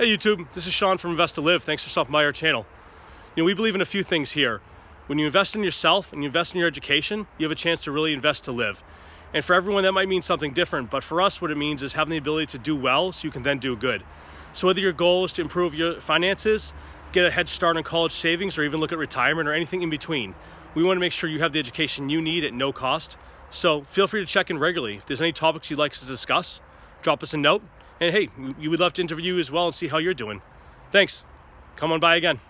Hey YouTube, this is Sean from Invest to Live. Thanks for stopping by our channel. You know, we believe in a few things here. When you invest in yourself and you invest in your education, you have a chance to really invest to live. And for everyone, that might mean something different, but for us, what it means is having the ability to do well so you can then do good. So whether your goal is to improve your finances, get a head start on college savings, or even look at retirement or anything in between, we want to make sure you have the education you need at no cost. So feel free to check in regularly. If there's any topics you'd like us to discuss, drop us a note and hey, we would love to interview you as well and see how you're doing. Thanks. Come on by again.